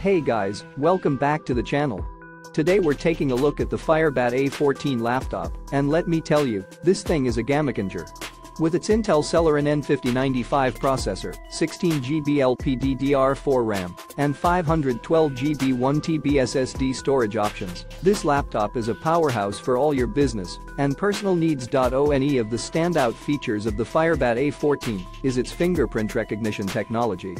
Hey guys, welcome back to the channel. Today we're taking a look at the Firebat A14 laptop, and let me tell you, this thing is a gamachanger. With its Intel Celeron N5095 processor, 16GB LPDDR4 RAM, and 512GB 1TB SSD storage options, this laptop is a powerhouse for all your business and personal needs. One of the standout features of the Firebat A14 is its fingerprint recognition technology.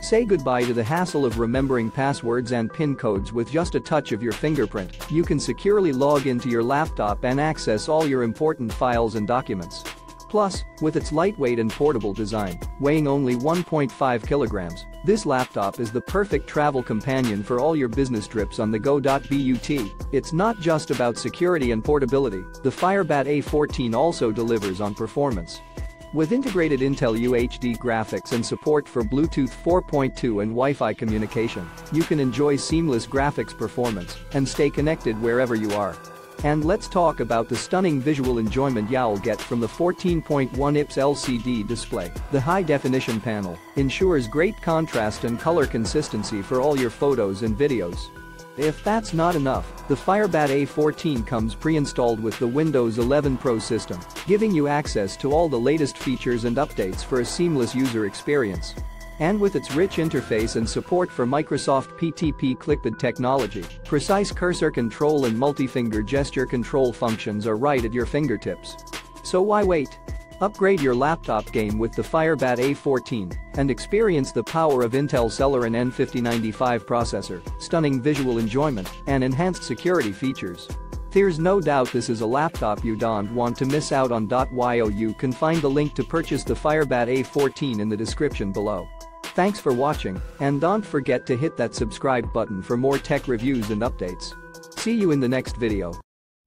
Say goodbye to the hassle of remembering passwords and PIN codes with just a touch of your fingerprint. You can securely log into your laptop and access all your important files and documents. Plus, with its lightweight and portable design, weighing only 1.5 kilograms, this laptop is the perfect travel companion for all your business trips on the go. But it's not just about security and portability, the Firebat A14 also delivers on performance. With integrated Intel UHD graphics and support for Bluetooth 4.2 and Wi-Fi communication, you can enjoy seamless graphics performance and stay connected wherever you are. And let's talk about the stunning visual enjoyment you'll get from the 14.1 IPS LCD display. The high-definition panel ensures great contrast and color consistency for all your photos and videos. If that's not enough, the Firebat A14 comes pre-installed with the Windows 11 Pro system, giving you access to all the latest features and updates for a seamless user experience. And with its rich interface and support for Microsoft PTP ClickPad technology, precise cursor control and multi-finger gesture control functions are right at your fingertips. So why wait? Upgrade your laptop game with the Firebat A14 and experience the power of Intel Celeron N5095 processor, stunning visual enjoyment, and enhanced security features. There's no doubt this is a laptop you don't want to miss out on. You can find the link to purchase the Firebat A14 in the description below. Thanks for watching, and don't forget to hit that subscribe button for more tech reviews and updates. See you in the next video.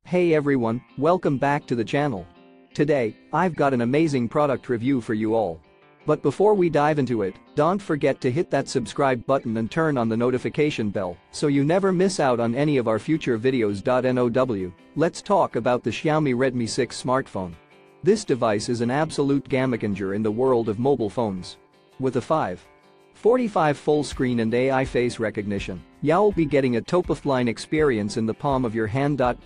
Hey everyone, welcome back to the channel. Today, I've got an amazing product review for you all. But before we dive into it, don't forget to hit that subscribe button and turn on the notification bell so you never miss out on any of our future videos. Now, let's talk about the Xiaomi Redmi 6 smartphone. This device is an absolute gamachanger in the world of mobile phones. With a 5. 45 full screen and AI face recognition, you'll be getting a top-of-line experience in the palm of your hand. But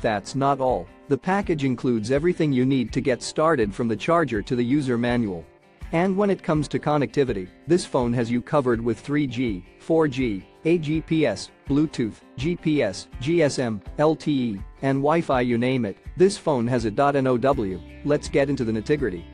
that's not all. The package includes everything you need to get started from the charger to the user manual. And when it comes to connectivity, this phone has you covered with 3G, 4G, AGPS, Bluetooth, GPS, GSM, LTE, and Wi-Fi you name it, this phone has a .NOW, let's get into the nitty-gritty.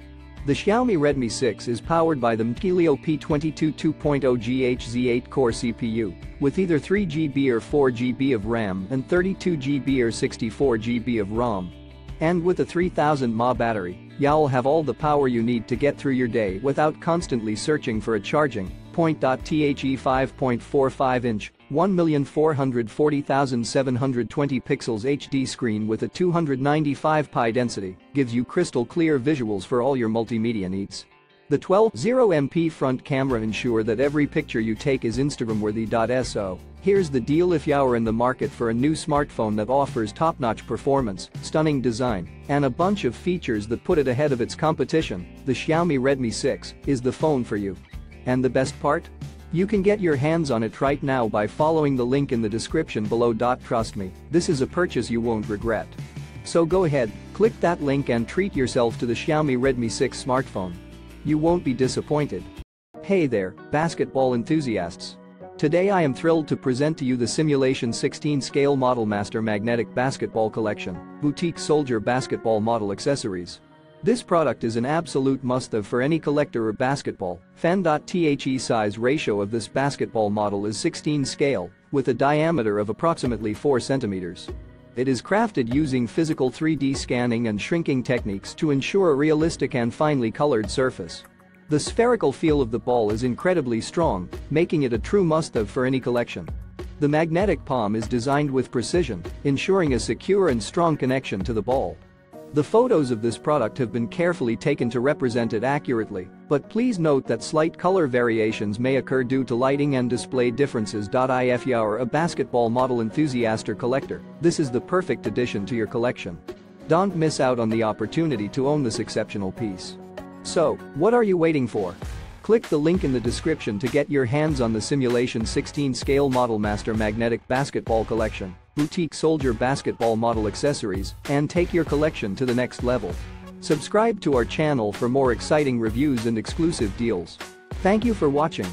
The Xiaomi Redmi 6 is powered by the MT P22 2.0 GHz 8-core CPU, with either 3GB or 4GB of RAM and 32GB or 64GB of ROM. And with a 3000 mAh battery, you'll have all the power you need to get through your day without constantly searching for a charging point. The 5.45-inch 1,440,720 pixels HD screen with a 295 pi density gives you crystal clear visuals for all your multimedia needs. The 12.0MP front camera ensure that every picture you take is Instagram worthy. So, here's the deal if you're in the market for a new smartphone that offers top-notch performance, stunning design, and a bunch of features that put it ahead of its competition, the Xiaomi Redmi 6 is the phone for you. And the best part? You can get your hands on it right now by following the link in the description below. Trust me, this is a purchase you won't regret. So go ahead, click that link and treat yourself to the Xiaomi Redmi 6 smartphone. You won't be disappointed. Hey there, basketball enthusiasts. Today I am thrilled to present to you the Simulation 16 Scale Model Master Magnetic Basketball Collection, Boutique Soldier Basketball Model Accessories. This product is an absolute must-have for any collector of basketball fan. The size ratio of this basketball model is 16 scale, with a diameter of approximately 4 centimeters. It is crafted using physical 3D scanning and shrinking techniques to ensure a realistic and finely colored surface. The spherical feel of the ball is incredibly strong, making it a true must-have for any collection. The magnetic palm is designed with precision, ensuring a secure and strong connection to the ball. The photos of this product have been carefully taken to represent it accurately, but please note that slight color variations may occur due to lighting and display differences. If you're a basketball model enthusiast or collector, this is the perfect addition to your collection. Don't miss out on the opportunity to own this exceptional piece. So, what are you waiting for? Click the link in the description to get your hands on the Simulation 16 Scale Model Master Magnetic Basketball Collection, Boutique Soldier Basketball Model Accessories, and take your collection to the next level. Subscribe to our channel for more exciting reviews and exclusive deals. Thank you for watching.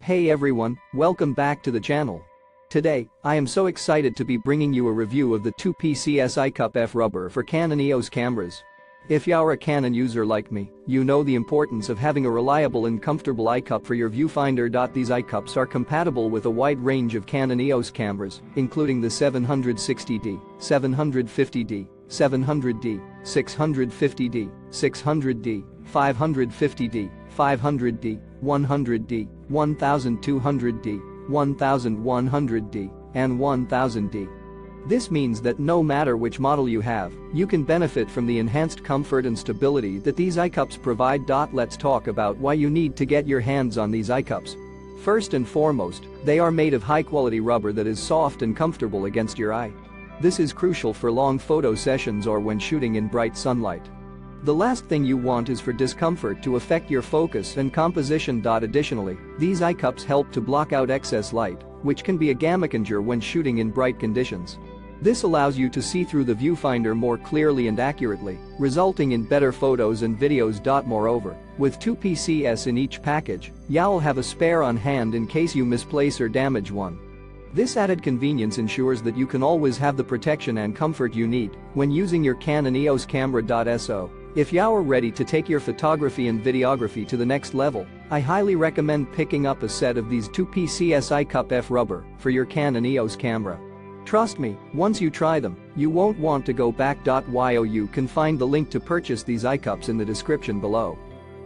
Hey everyone, welcome back to the channel. Today, I am so excited to be bringing you a review of the 2PCS eyecup EF rubber for Canon EOS cameras. If you're a Canon user like me, you know the importance of having a reliable and comfortable eyecup for your viewfinder. These eyecups are compatible with a wide range of Canon EOS cameras, including the 760D, 750D, 700D, 650D, 600D, 550D, 500D, 100D, 1200D, 1100D, and 1000D. This means that no matter which model you have, you can benefit from the enhanced comfort and stability that these eyecups provide. Let's talk about why you need to get your hands on these eyecups. First and foremost, they are made of high-quality rubber that is soft and comfortable against your eye. This is crucial for long photo sessions or when shooting in bright sunlight. The last thing you want is for discomfort to affect your focus and composition. Additionally, these eyecups help to block out excess light, which can be a gamachanger when shooting in bright conditions. This allows you to see through the viewfinder more clearly and accurately, resulting in better photos and videos. Moreover, with 2 PCS in each package, you'll have a spare on hand in case you misplace or damage one. This added convenience ensures that you can always have the protection and comfort you need when using your Canon EOS camera. So, if you're ready to take your photography and videography to the next level, I highly recommend picking up a set of these 2 PCS eyecup EF rubber for your Canon EOS camera. Trust me, once you try them, you won't want to go back. You can find the link to purchase these eyecups in the description below.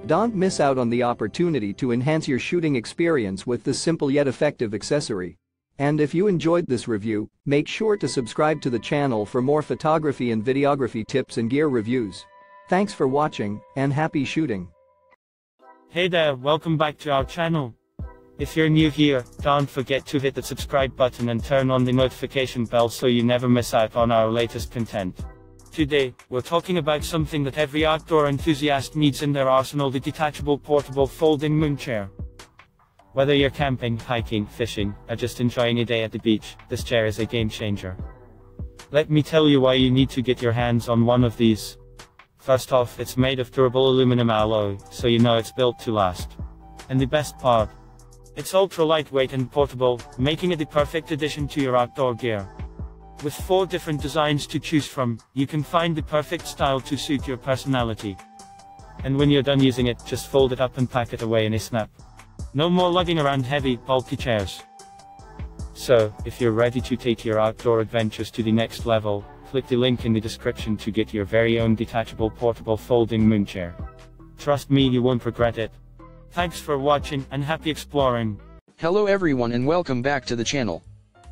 Don't miss out on the opportunity to enhance your shooting experience with this simple yet effective accessory. And if you enjoyed this review, make sure to subscribe to the channel for more photography and videography tips and gear reviews. Thanks for watching, and happy shooting. Hey there, welcome back to our channel. If you're new here, don't forget to hit the subscribe button and turn on the notification bell so you never miss out on our latest content. Today, we're talking about something that every outdoor enthusiast needs in their arsenal the detachable portable folding moon chair. Whether you're camping, hiking, fishing, or just enjoying a day at the beach, this chair is a game changer. Let me tell you why you need to get your hands on one of these. First off, it's made of durable aluminum alloy, so you know it's built to last. And the best part, it's ultra lightweight and portable, making it the perfect addition to your outdoor gear. With four different designs to choose from, you can find the perfect style to suit your personality. And when you're done using it, just fold it up and pack it away in a snap. No more lugging around heavy, bulky chairs. So, if you're ready to take your outdoor adventures to the next level, click the link in the description to get your very own detachable portable folding moon chair. Trust me you won't regret it. Thanks for watching and happy exploring. Hello everyone and welcome back to the channel.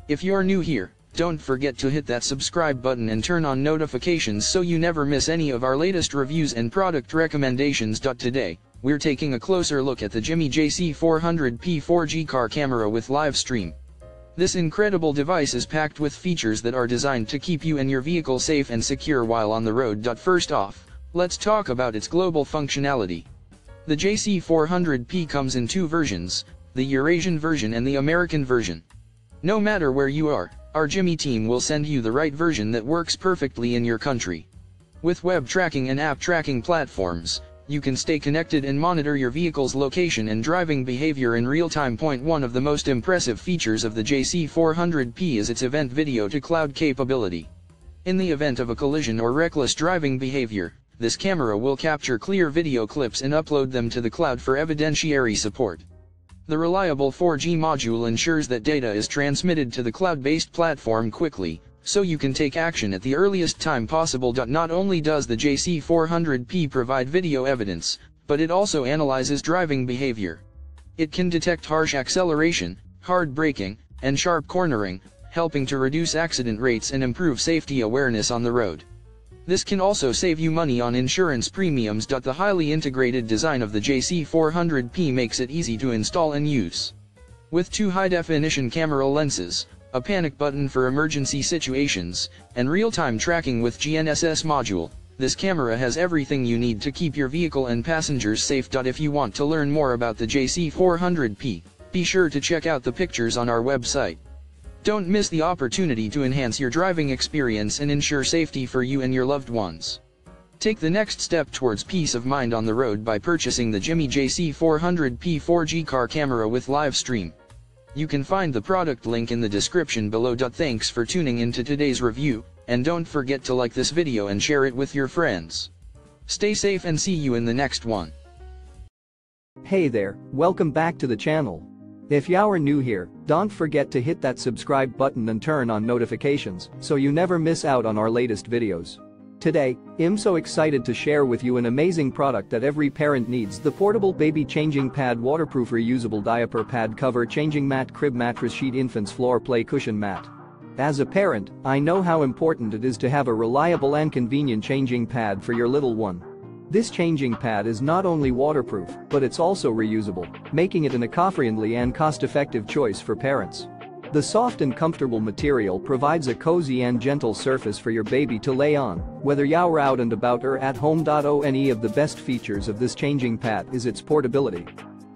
If you're new here, don't forget to hit that subscribe button and turn on notifications so you never miss any of our latest reviews and product recommendations. Today, we're taking a closer look at the Jimi JC400P 4G car camera with live stream. This incredible device is packed with features that are designed to keep you and your vehicle safe and secure while on the road. First off, let's talk about its global functionality. The JC400P comes in two versions, the Eurasian version and the American version. No matter where you are, our Jimi team will send you the right version that works perfectly in your country. With web tracking and app tracking platforms, you can stay connected and monitor your vehicle's location and driving behavior in real time. Point one of the most impressive features of the JC400P is its event video to cloud capability. In the event of a collision or reckless driving behavior, this camera will capture clear video clips and upload them to the cloud for evidentiary support. The reliable 4G module ensures that data is transmitted to the cloud-based platform quickly, so you can take action at the earliest time possible. Not only does the JC400P provide video evidence, but it also analyzes driving behavior. It can detect harsh acceleration, hard braking, and sharp cornering, helping to reduce accident rates and improve safety awareness on the road. This can also save you money on insurance premiums. The highly integrated design of the JC400P makes it easy to install and use. With two high-definition camera lenses, a panic button for emergency situations, and real-time tracking with GNSS module, This camera has everything you need to keep your vehicle and passengers safe. If you want to learn more about the JC400P, be sure to check out the pictures on our website. Don't miss the opportunity to enhance your driving experience and ensure safety for you and your loved ones. Take the next step towards peace of mind on the road by purchasing the Jimi JC400P 4G car camera with live stream. You can find the product link in the description below. Thanks for tuning into today's review, and don't forget to like this video and share it with your friends. Stay safe and see you in the next one. Hey there, welcome back to the channel. If you are new here, don't forget to hit that subscribe button and turn on notifications so you never miss out on our latest videos. Today, I'm so excited to share with you an amazing product that every parent needs the portable baby changing pad waterproof reusable diaper pad cover changing mat crib mattress sheet infants floor play cushion mat. As a parent, I know how important it is to have a reliable and convenient changing pad for your little one. This changing pad is not only waterproof, but it's also reusable, making it an eco-friendly and cost-effective choice for parents. The soft and comfortable material provides a cozy and gentle surface for your baby to lay on, whether you're out and about or at home. One of the best features of this changing pad is its portability.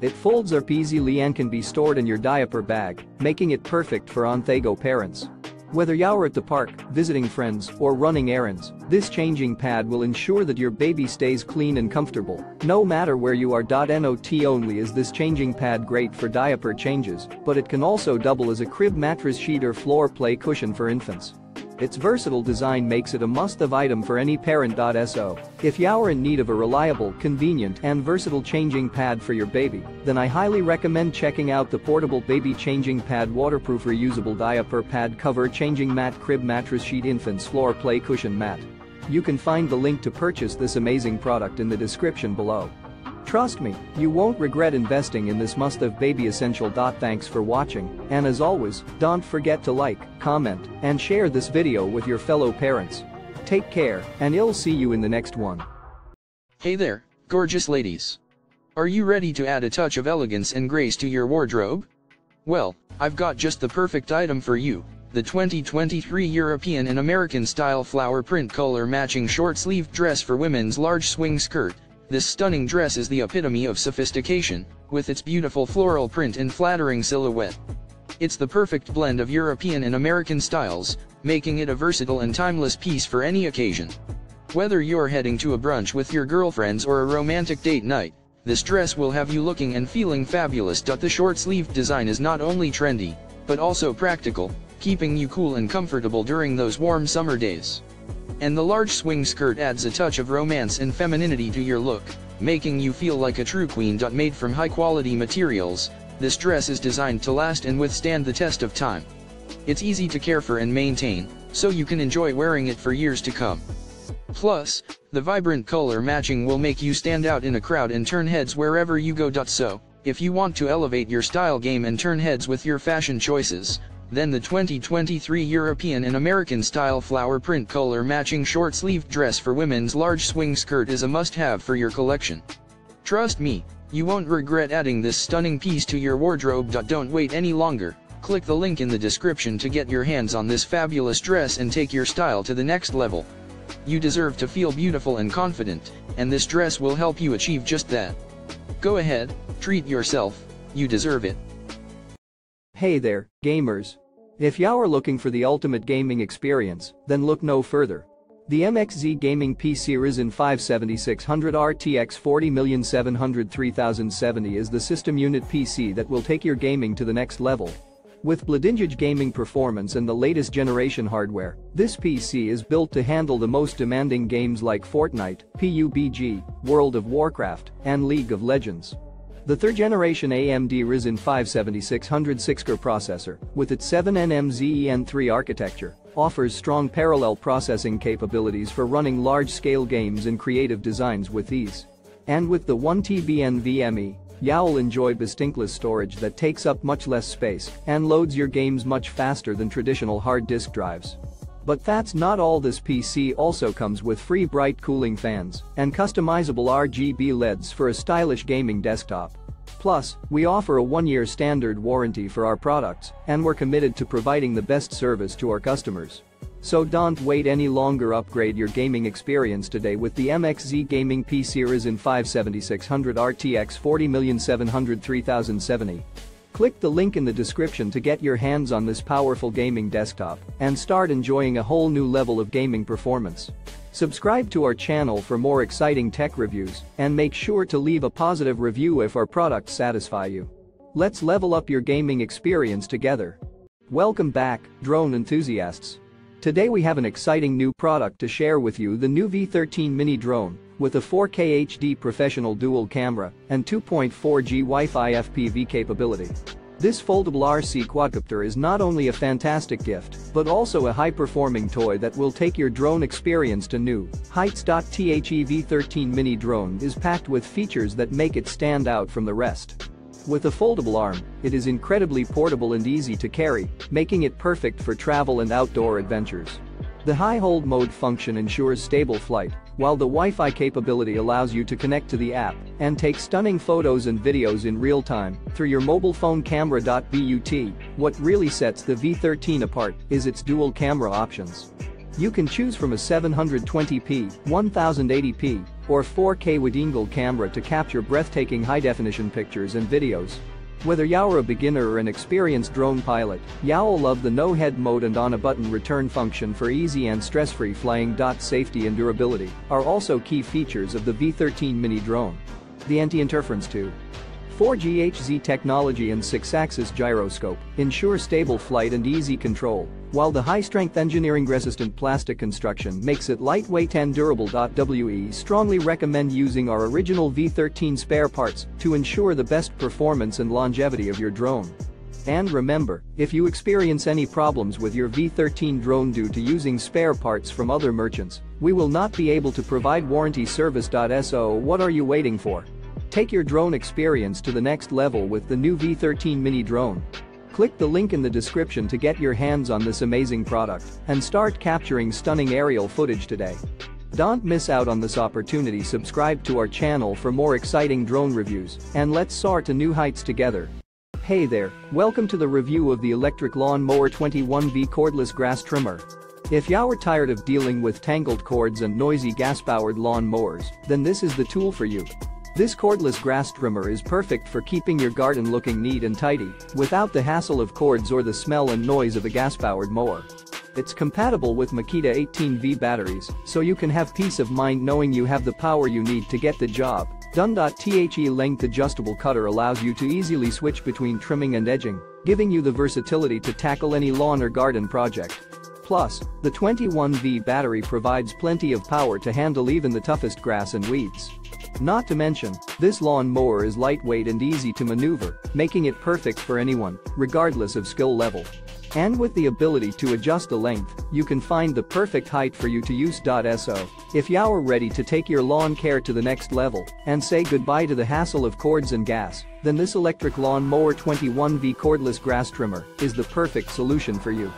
It folds up easily and can be stored in your diaper bag, making it perfect for on-the-go parents. Whether you're at the park, visiting friends, or running errands, this changing pad will ensure that your baby stays clean and comfortable, no matter where you are. Not only is this changing pad great for diaper changes, but it can also double as a crib mattress sheet or floor play cushion for infants. Its versatile design makes it a must-have item for any parent. So, if you're in need of a reliable, convenient, and versatile changing pad for your baby, then I highly recommend checking out the portable baby changing pad waterproof reusable diaper pad cover changing mat crib mattress sheet infants floor play cushion mat. You can find the link to purchase this amazing product in the description below. Trust me, you won't regret investing in this must-have baby essential. Thanks for watching, and as always, don't forget to like, comment, and share this video with your fellow parents. Take care, and I'll see you in the next one. Hey there, gorgeous ladies. Are you ready to add a touch of elegance and grace to your wardrobe? Well, I've got just the perfect item for you, the 2023 European and American style flower print color matching short-sleeved dress for women's large swing skirt. This stunning dress is the epitome of sophistication, with its beautiful floral print and flattering silhouette. It's the perfect blend of European and American styles, making it a versatile and timeless piece for any occasion. Whether you're heading to a brunch with your girlfriends or a romantic date night, this dress will have you looking and feeling fabulous. The short-sleeved design is not only trendy, but also practical, keeping you cool and comfortable during those warm summer days. And the large swing skirt adds a touch of romance and femininity to your look, making you feel like a true queen. Made from high-quality materials, this dress is designed to last and withstand the test of time. It's easy to care for and maintain, so you can enjoy wearing it for years to come. Plus, the vibrant color matching will make you stand out in a crowd and turn heads wherever you go. So, if you want to elevate your style game and turn heads with your fashion choices, then the 2023 European and American style flower print color matching short sleeved dress for women's large swing skirt is a must have for your collection. Trust me, you won't regret adding this stunning piece to your wardrobe. Don't wait any longer, click the link in the description to get your hands on this fabulous dress and take your style to the next level. You deserve to feel beautiful and confident, and this dress will help you achieve just that. Go ahead, treat yourself, you deserve it. Hey there, gamers. If you're looking for the ultimate gaming experience, then look no further. The MXZ Gaming PC Ryzen 5 7600 RTX 40703070 is the system unit PC that will take your gaming to the next level. With bleeding-edge gaming performance and the latest generation hardware, this PC is built to handle the most demanding games like Fortnite, PUBG, World of Warcraft, and League of Legends. The third-generation AMD Ryzen 5 7600 6-core processor, with its 7nm Zen3 architecture, offers strong parallel processing capabilities for running large-scale games and creative designs with ease. And with the 1TB NVMe, you'll enjoy bestinkless storage that takes up much less space and loads your games much faster than traditional hard disk drives. But that's not all this PC also comes with free bright cooling fans and customizable RGB LEDs for a stylish gaming desktop. Plus, we offer a one-year standard warranty for our products and we're committed to providing the best service to our customers. So don't wait any longer upgrade your gaming experience today with the MXZ Gaming PC Ryzen 5 7600 RTX 40703070. Click the link in the description to get your hands on this powerful gaming desktop and start enjoying a whole new level of gaming performance. Subscribe to our channel for more exciting tech reviews and make sure to leave a positive review if our products satisfy you. Let's level up your gaming experience together. Welcome back, drone enthusiasts. Today we have an exciting new product to share with you the new V13 mini drone with a 4K HD professional dual camera and 2.4G Wi-Fi FPV capability. This foldable RC quadcopter is not only a fantastic gift, but also a high-performing toy that will take your drone experience to new heights. The V13 mini drone is packed with features that make it stand out from the rest. With a foldable arm, it is incredibly portable and easy to carry, making it perfect for travel and outdoor adventures. The high hold mode function ensures stable flight, while the Wi-Fi capability allows you to connect to the app and take stunning photos and videos in real time through your mobile phone camera. But what really sets the V13 apart is its dual camera options. You can choose from a 720p, 1080p, or 4K wide-angle camera to capture breathtaking high-definition pictures and videos. Whether you're a beginner or an experienced drone pilot, you'll love the no-head mode and on-a-button return function for easy and stress-free flying. Safety and durability are also key features of the V13 mini drone. The anti-interference tube 4GHZ technology and 6-axis gyroscope ensure stable flight and easy control, while the high-strength engineering-resistant plastic construction makes it lightweight and durable. We strongly recommend using our original V13 spare parts to ensure the best performance and longevity of your drone. And remember, if you experience any problems with your V13 drone due to using spare parts from other merchants, we will not be able to provide warranty service. So what are you waiting for? Take your drone experience to the next level with the new V13 mini drone. Click the link in the description to get your hands on this amazing product and start capturing stunning aerial footage today. Don't miss out on this opportunity subscribe to our channel for more exciting drone reviews and let's soar to new heights together. Hey there, welcome to the review of the electric lawn mower 21V cordless grass trimmer. If you're tired of dealing with tangled cords and noisy gas-powered lawn mowers, then this is the tool for you. This cordless grass trimmer is perfect for keeping your garden looking neat and tidy without the hassle of cords or the smell and noise of a gas-powered mower. It's compatible with Makita 18V batteries, so you can have peace of mind knowing you have the power you need to get the job done. The length adjustable cutter allows you to easily switch between trimming and edging, giving you the versatility to tackle any lawn or garden project. Plus, the 21V battery provides plenty of power to handle even the toughest grass and weeds. Not to mention, this lawn mower is lightweight and easy to maneuver, making it perfect for anyone, regardless of skill level. And with the ability to adjust the length, you can find the perfect height for you to use. So, if you're ready to take your lawn care to the next level and say goodbye to the hassle of cords and gas, then this electric lawn mower 21V cordless grass trimmer is the perfect solution for you.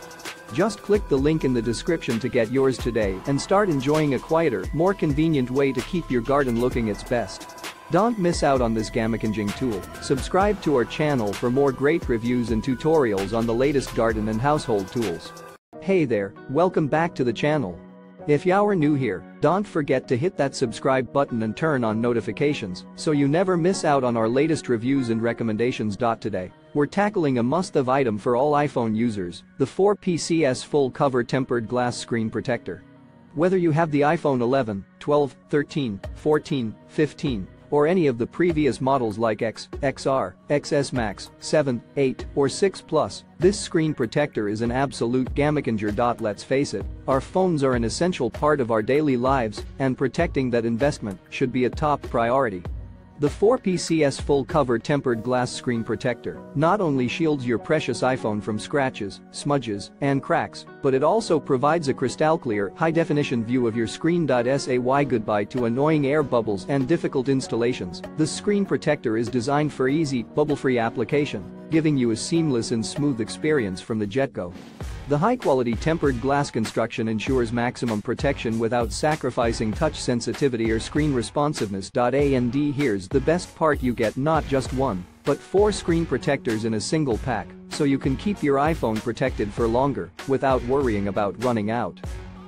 Just click the link in the description to get yours today and start enjoying a quieter, more convenient way to keep your garden looking its best. Don't miss out on this gammakenging tool. Subscribe to our channel for more great reviews and tutorials on the latest garden and household tools. Hey there, welcome back to the channel. If you're new here, don't forget to hit that subscribe button and turn on notifications so you never miss out on our latest reviews and recommendations. Today, we're tackling a must-have item for all iPhone users, the 4PCS full cover tempered glass screen protector. Whether you have the iPhone 11, 12, 13, 14, 15, or any of the previous models like X, XR, XS Max, 7, 8, or 6 Plus, this screen protector is an absolute gamechanger. Let's face it, our phones are an essential part of our daily lives, and protecting that investment should be a top priority. The 4PCS full-cover tempered glass screen protector not only shields your precious iPhone from scratches, smudges, and cracks, but it also provides a crystal-clear, high-definition view of your screen. Say goodbye to annoying air bubbles and difficult installations. The screen protector is designed for easy, bubble-free application, giving you a seamless and smooth experience from the get-go. The high-quality tempered glass construction ensures maximum protection without sacrificing touch sensitivity or screen responsiveness. And here's the best part you get not just one, but 4 screen protectors in a single pack, so you can keep your iPhone protected for longer without worrying about running out.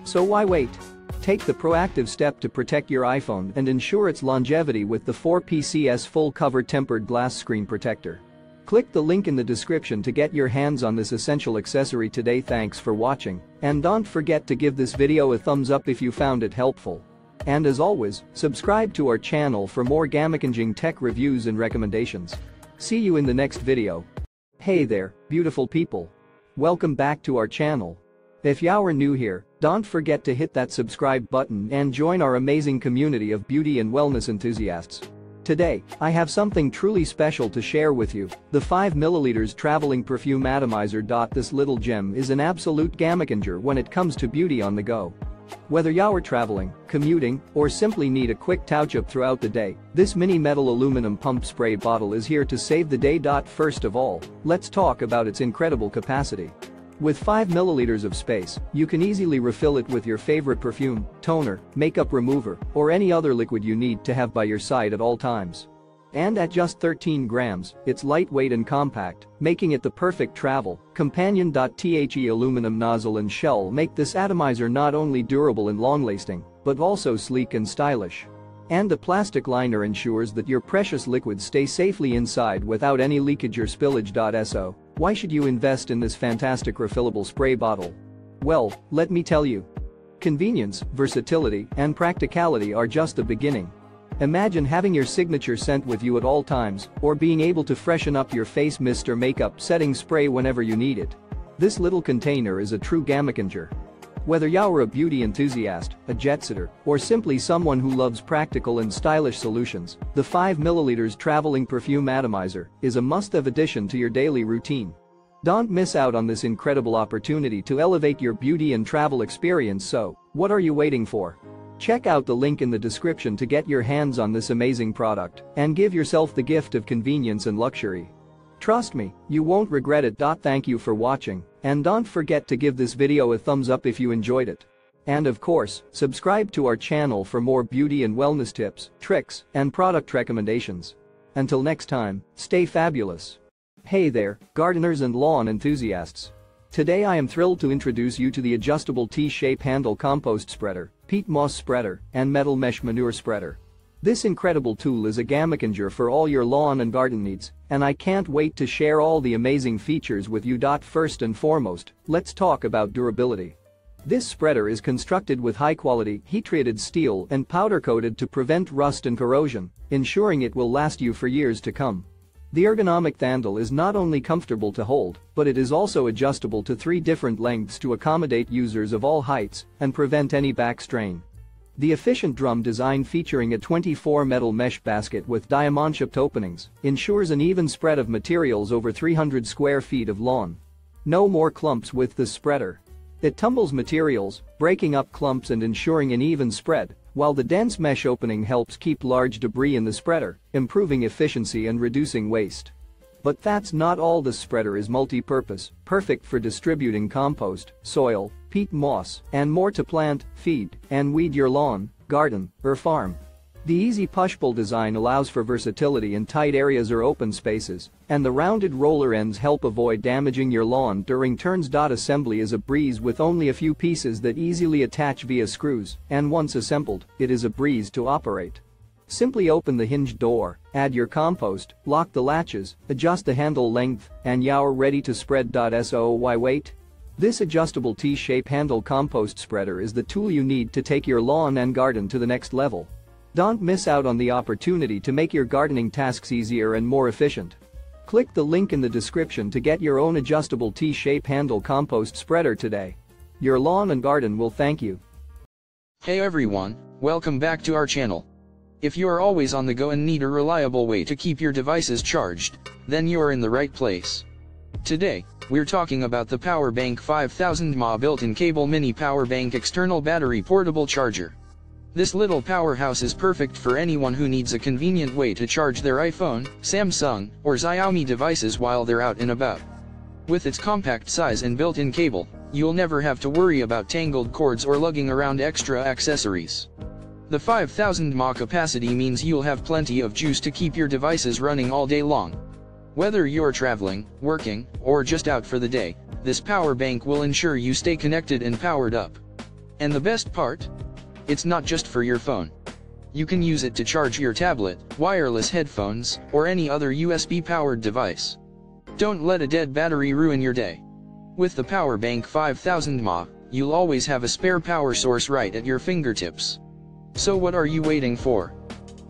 So why wait? Take the proactive step to protect your iPhone and ensure its longevity with the 4PCS full cover tempered glass screen protector. Click the link in the description to get your hands on this essential accessory today thanks for watching, and don't forget to give this video a thumbs up if you found it helpful. And as always, subscribe to our channel for more Gamakenjing tech reviews and recommendations. See you in the next video. Hey there, beautiful people. Welcome back to our channel. If you're new here, don't forget to hit that subscribe button and join our amazing community of beauty and wellness enthusiasts. Today, I have something truly special to share with you, the 5ml traveling perfume atomizer. This little gem is an absolute gamakenger when it comes to beauty on the go. Whether you're traveling, commuting, or simply need a quick touch-up throughout the day, this mini metal aluminum pump spray bottle is here to save the day. First of all, let's talk about its incredible capacity. With 5 milliliters of space, you can easily refill it with your favorite perfume, toner, makeup remover, or any other liquid you need to have by your side at all times. And at just 13 grams, it's lightweight and compact, making it the perfect travel companion. The aluminum nozzle and shell make this atomizer not only durable and long-lasting, but also sleek and stylish. And the plastic liner ensures that your precious liquids stay safely inside without any leakage or spillage. So, why should you invest in this fantastic refillable spray bottle? Well, let me tell you. Convenience, versatility, and practicality are just the beginning. Imagine having your signature scent with you at all times, or being able to freshen up your face mist or makeup setting spray whenever you need it. This little container is a true gamakenger. Whether you're a beauty enthusiast, a jet setter, or simply someone who loves practical and stylish solutions, the 5ml traveling perfume atomizer is a must-have addition to your daily routine. Don't miss out on this incredible opportunity to elevate your beauty and travel experience so, what are you waiting for? Check out the link in the description to get your hands on this amazing product and give yourself the gift of convenience and luxury. Trust me, you won't regret it. Thank you for watching, and don't forget to give this video a thumbs up if you enjoyed it. And of course, subscribe to our channel for more beauty and wellness tips, tricks, and product recommendations. Until next time, stay fabulous. Hey there, gardeners and lawn enthusiasts. Today I am thrilled to introduce you to the adjustable T-shape handle compost spreader, peat moss spreader, and metal mesh manure spreader. This incredible tool is a gamakenger for all your lawn and garden needs, and I can't wait to share all the amazing features with you. First and foremost, let's talk about durability. This spreader is constructed with high-quality, heat-treated steel and powder-coated to prevent rust and corrosion, ensuring it will last you for years to come. The ergonomic handle is not only comfortable to hold, but it is also adjustable to three different lengths to accommodate users of all heights and prevent any back strain. The efficient drum design featuring a 24 metal mesh basket with diamond-shaped openings ensures an even spread of materials over 300 square feet of lawn. No more clumps with the spreader. It tumbles materials, breaking up clumps and ensuring an even spread, while the dense mesh opening helps keep large debris in the spreader, improving efficiency and reducing waste. But that's not all the spreader is multi-purpose, perfect for distributing compost, soil, peat moss, and more to plant, feed, and weed your lawn, garden, or farm. The easy push-pull design allows for versatility in tight areas or open spaces, and the rounded roller ends help avoid damaging your lawn during turns. Assembly is a breeze with only a few pieces that easily attach via screws, and once assembled, it is a breeze to operate. Simply open the hinged door, add your compost, lock the latches, adjust the handle length, and you're ready to spread. So why wait? This adjustable T-shape handle compost spreader is the tool you need to take your lawn and garden to the next level. Don't miss out on the opportunity to make your gardening tasks easier and more efficient. Click the link in the description to get your own adjustable T-shape handle compost spreader today. Your lawn and garden will thank you. Hey everyone, welcome back to our channel. If you are always on the go and need a reliable way to keep your devices charged, then you are in the right place. Today, we're talking about the Powerbank 5000 mAh built-in cable mini power bank external battery portable charger. This little powerhouse is perfect for anyone who needs a convenient way to charge their iPhone, Samsung, or Xiaomi devices while they're out and about. With its compact size and built-in cable, you'll never have to worry about tangled cords or lugging around extra accessories. The 5000 mAh capacity means you'll have plenty of juice to keep your devices running all day long. Whether you're traveling, working, or just out for the day, this power bank will ensure you stay connected and powered up. And the best part? It's not just for your phone. You can use it to charge your tablet, wireless headphones, or any other USB-powered device. Don't let a dead battery ruin your day. With the Power Bank 5000 mAh, you'll always have a spare power source right at your fingertips. So what are you waiting for?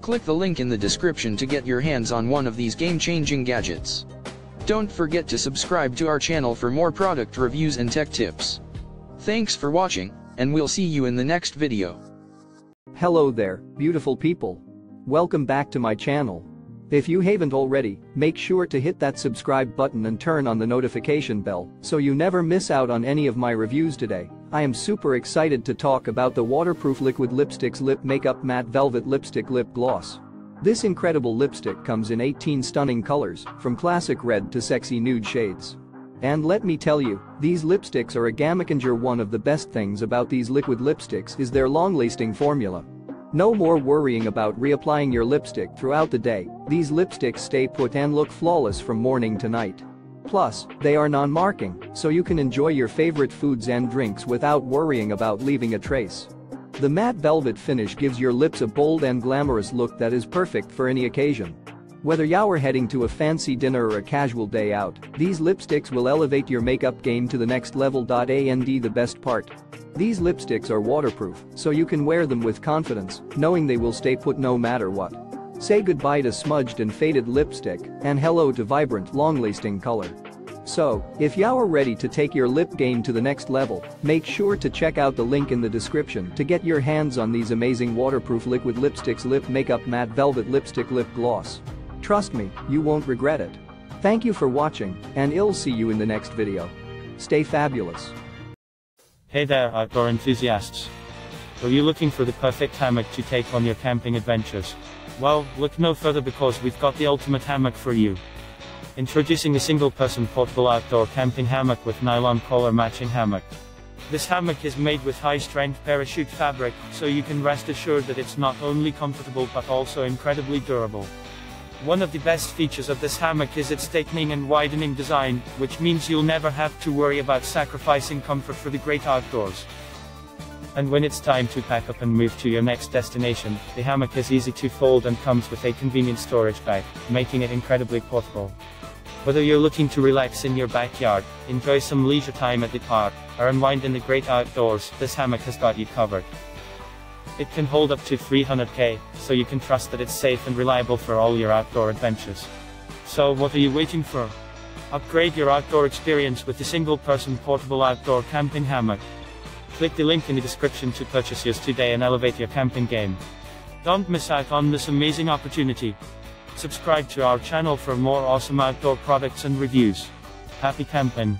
Click the link in the description to get your hands on one of these game-changing gadgets. Don't forget to subscribe to our channel for more product reviews and tech tips. Thanks for watching, and we'll see you in the next video. Hello there, beautiful people. Welcome back to my channel. If you haven't already, make sure to hit that subscribe button and turn on the notification bell so you never miss out on any of my reviews today. I am super excited to talk about the waterproof liquid lipsticks lip makeup matte velvet lipstick lip gloss. This incredible lipstick comes in 18 stunning colors, from classic red to sexy nude shades. And let me tell you, these lipsticks are a gamacanger one of the best things about these liquid lipsticks is their long-lasting formula. No more worrying about reapplying your lipstick throughout the day, these lipsticks stay put and look flawless from morning to night. Plus, they are non-marking, so you can enjoy your favorite foods and drinks without worrying about leaving a trace. The matte velvet finish gives your lips a bold and glamorous look that is perfect for any occasion. Whether you're heading to a fancy dinner or a casual day out, these lipsticks will elevate your makeup game to the next level. And the best part. These lipsticks are waterproof, so you can wear them with confidence, knowing they will stay put no matter what. Say goodbye to smudged and faded lipstick and hello to vibrant long-lasting color. So, if you're ready to take your lip game to the next level, make sure to check out the link in the description to get your hands on these amazing waterproof liquid lipsticks lip makeup matte velvet lipstick lip gloss. Trust me, you won't regret it. Thank you for watching, and I'll see you in the next video. Stay fabulous. Hey there, outdoor enthusiasts. Are you looking for the perfect hammock to take on your camping adventures? Well, look no further because we've got the ultimate hammock for you. Introducing a single-person portable outdoor camping hammock with nylon collar matching hammock. This hammock is made with high-strength parachute fabric, so you can rest assured that it's not only comfortable but also incredibly durable. One of the best features of this hammock is its tightening and widening design, which means you'll never have to worry about sacrificing comfort for the great outdoors. And when it's time to pack up and move to your next destination, the hammock is easy to fold and comes with a convenient storage bag, making it incredibly portable. Whether you're looking to relax in your backyard, enjoy some leisure time at the park, or unwind in the great outdoors, this hammock has got you covered. It can hold up to 300k, so you can trust that it's safe and reliable for all your outdoor adventures. So what are you waiting for? Upgrade your outdoor experience with the single-person portable outdoor camping hammock. Click the link in the description to purchase yours today and elevate your camping game. Don't miss out on this amazing opportunity. Subscribe to our channel for more awesome outdoor products and reviews. Happy camping!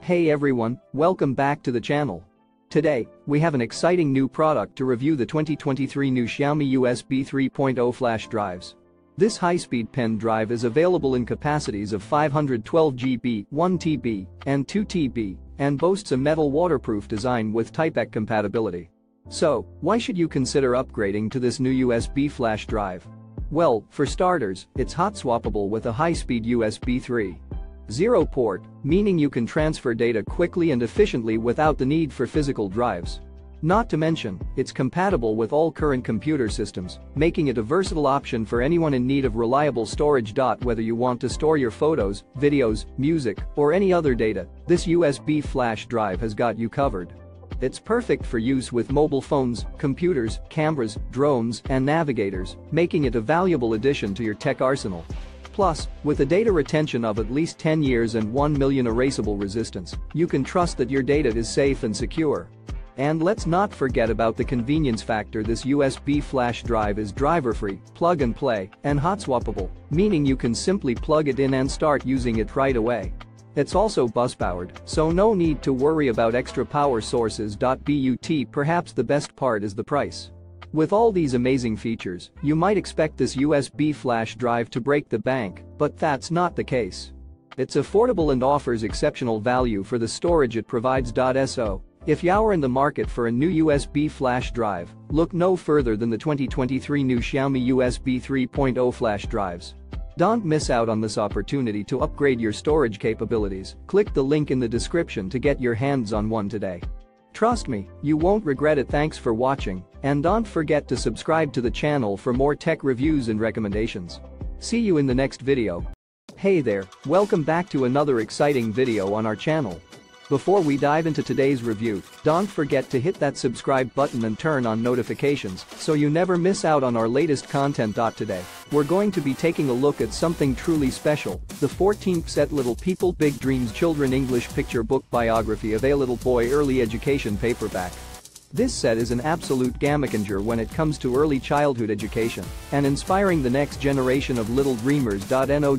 Hey everyone, welcome back to the channel. Today, we have an exciting new product to review the 2023 new Xiaomi USB 3.0 flash drives. This high-speed pen drive is available in capacities of 512 GB, 1 TB, and 2 TB, and boasts a metal waterproof design with Type-C compatibility. So, why should you consider upgrading to this new USB flash drive? Well, for starters, it's hot swappable with a high-speed USB 3.0 port, meaning you can transfer data quickly and efficiently without the need for physical drives. Not to mention, it's compatible with all current computer systems, making it a versatile option for anyone in need of reliable storage. Whether you want to store your photos, videos, music, or any other data, this USB flash drive has got you covered. It's perfect for use with mobile phones, computers, cameras, drones, and navigators, making it a valuable addition to your tech arsenal. Plus, with a data retention of at least 10 years and 1 million erasable resistance, you can trust that your data is safe and secure. And let's not forget about the convenience factor this USB flash drive is driver-free, plug-and-play, and hot-swappable, meaning you can simply plug it in and start using it right away. It's also bus-powered, so no need to worry about extra power sources. But perhaps the best part is the price. With all these amazing features, you might expect this USB flash drive to break the bank, but that's not the case. It's affordable and offers exceptional value for the storage it provides. So, if you're in the market for a new USB flash drive, look no further than the 2023 new Xiaomi USB 3.0 flash drives. Don't miss out on this opportunity to upgrade your storage capabilities, click the link in the description to get your hands on one today. Trust me, you won't regret it thanks for watching, and don't forget to subscribe to the channel for more tech reviews and recommendations. See you in the next video. Hey there, welcome back to another exciting video on our channel. Before we dive into today's review, don't forget to hit that subscribe button and turn on notifications so you never miss out on our latest content. Today, we're going to be taking a look at something truly special, the 14th set Little People Big Dreams Children English Picture Book Biography of a Little Boy Early Education Paperback. This set is an absolute gamachanger when it comes to early childhood education and inspiring the next generation of little dreamers. Now,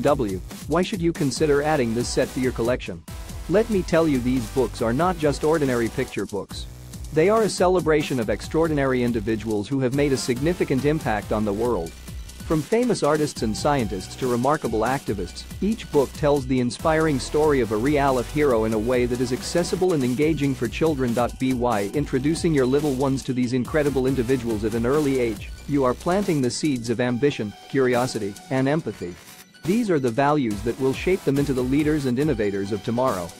why should you consider adding this set to your collection? Let me tell you these books are not just ordinary picture books. They are a celebration of extraordinary individuals who have made a significant impact on the world. From famous artists and scientists to remarkable activists, each book tells the inspiring story of a real-life hero in a way that is accessible and engaging for children. By introducing your little ones to these incredible individuals at an early age, you are planting the seeds of ambition, curiosity, and empathy. These are the values that will shape them into the leaders and innovators of tomorrow.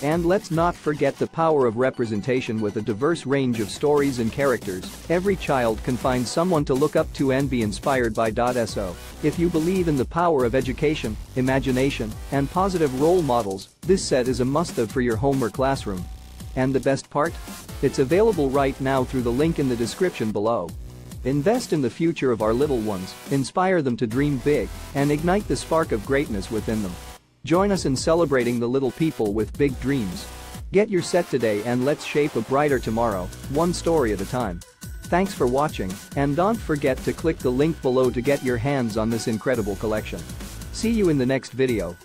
And let's not forget the power of representation with a diverse range of stories and characters, every child can find someone to look up to and be inspired by. So, if you believe in the power of education, imagination, and positive role models, this set is a must-have for your home or classroom. And the best part? It's available right now through the link in the description below. Invest in the future of our little ones, inspire them to dream big, and ignite the spark of greatness within them. Join us in celebrating the little people with big dreams. Get your set today and let's shape a brighter tomorrow, one story at a time. Thanks for watching, and don't forget to click the link below to get your hands on this incredible collection. See you in the next video.